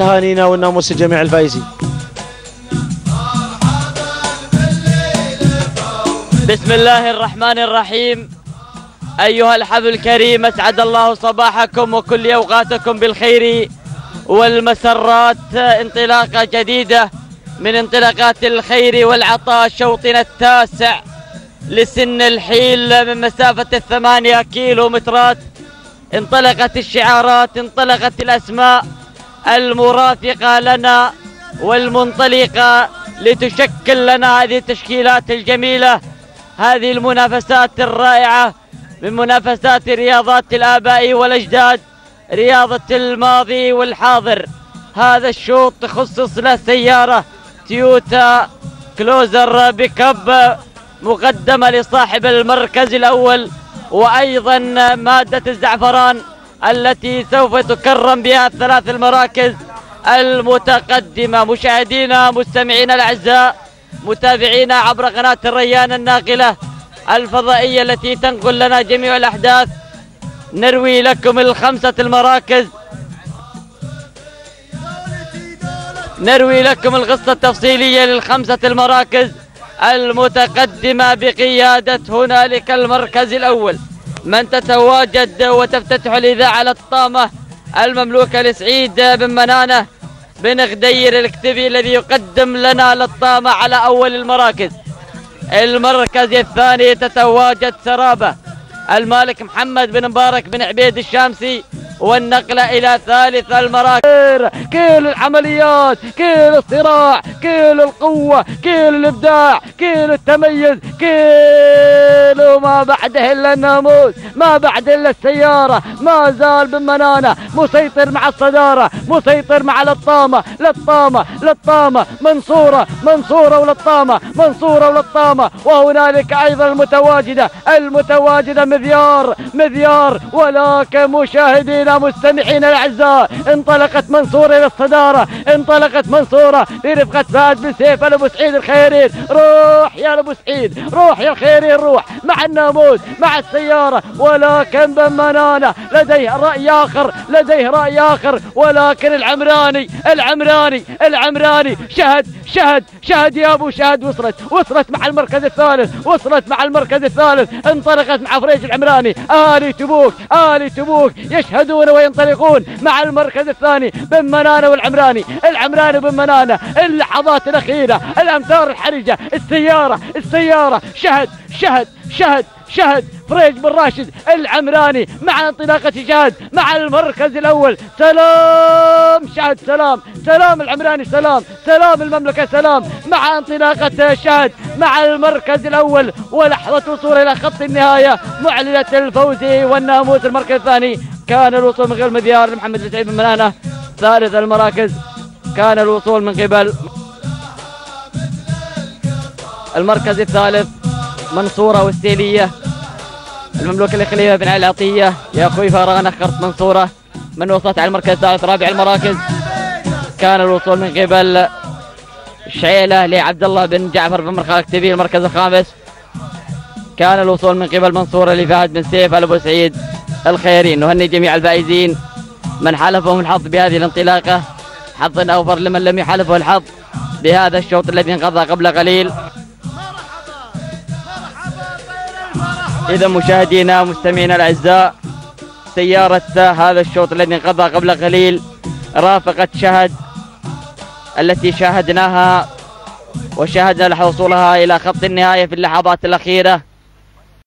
تهانينا والناموس لجميع الفائزين بسم الله الرحمن الرحيم. أيها الحفل الكريم أسعد الله صباحكم وكل أوقاتكم بالخير والمسرات. انطلاقة جديدة من انطلاقات الخير والعطاء شوطنا التاسع لسن الحيل من مسافة الثمانية كيلو مترات انطلقت الشعارات انطلقت الأسماء. المرافقة لنا والمنطلقة لتشكل لنا هذه التشكيلات الجميلة هذه المنافسات الرائعة من منافسات رياضات الآباء والأجداد رياضة الماضي والحاضر. هذا الشوط تخصص له سيارة تويوتا كلوزر بيكاب مقدمة لصاحب المركز الأول وأيضا مادة الزعفران. التي سوف تكرم بها الثلاث المراكز المتقدمة. مشاهدينا مستمعينا الأعزاء متابعينا عبر قناة الريان الناقلة الفضائية التي تنقل لنا جميع الأحداث نروي لكم الخمسة المراكز. نروي لكم القصة التفصيلية للخمسة المراكز المتقدمة بقيادة هنالك المركز الأول. من تتواجد وتفتتح الإذاعة للطامة المملوكة لسعيد بن منانة بن غدير الكتبي الذي يقدم لنا للطامة على أول المراكز. المركز الثاني تتواجد سرابة. المالك محمد بن مبارك بن عبيد الشامسي والنقلة إلى ثالث المراكز. كل العمليات كل الصراع كل القوة كل الإبداع كل التميز كل ما بعده إلا الناموس ما بعده إلا السيارة ما زال بن منانة مسيطر مع الصدارة مسيطر مع لطامة لطامة لطامة منصورة منصورة ولطامة منصورة ولطامة وهنالك أيضا المتواجدة المتواجدة مذيار مذيار ولكن مشاهدينا مستمعينا الأعزاء انطلقت منصورة إلى الصدارة انطلقت منصورة برفقة فهد بن سيف أبو سعيد الخيرين روح يا أبو سعيد روح يا الخيرين روح مع الناموس مع السيارة ولكن بن منانة لديه رأي آخر لديه رأي آخر ولكن العمراني العمراني العمراني. شهد شهد شهد يا أبو شهد. وصلت وصلت مع المركز الثالث وصلت مع المركز الثالث. انطلقت مع فريج العمراني. آلي تبوك آلي تبوك. يشهدون وينطلقون مع المركز الثاني بن منانة والعمراني. العمراني بن منانة اللحظات الأخيرة الأمتار الحرجة السيارة السيارة. شهد شهد شهد شهد فريج بن راشد العمراني مع انطلاقة شهد مع المركز الأول. سلام شهد سلام سلام العمراني سلام سلام المملكة سلام مع انطلاقة شهد مع المركز الأول. ولحظة وصول إلى خط النهاية معلنة الفوز والناموس المركز الثاني. كان الوصول من قبل مذيار محمد سعيد بن منانة ثالث المراكز كان الوصول من قبل المركز الثالث. منصورة والسيلية. المملوكة الإقليمية بن علي العطية يا أخوي فارغ أخرت منصورة. من وصلت على المركز الثالث؟ رابع المراكز. كان الوصول من قبل شعيلة لعبد الله بن جعفر بن مرخاك تبي المركز الخامس. كان الوصول من قبل منصورة لفهد بن سيف أبو سعيد الخيرين نهني جميع الفائزين. من حلفهم الحظ بهذه الانطلاقة. حظ أوفر لمن لم يحلفه الحظ بهذا الشوط الذي انقضى قبل قليل. إذا مشاهدينا مستمعينا الأعزاء سيارة هذا الشوط الذي انقضى قبل قليل رافقت شهد التي شاهدناها وشاهدنا وصولها إلى خط النهاية في اللحظات الأخيرة.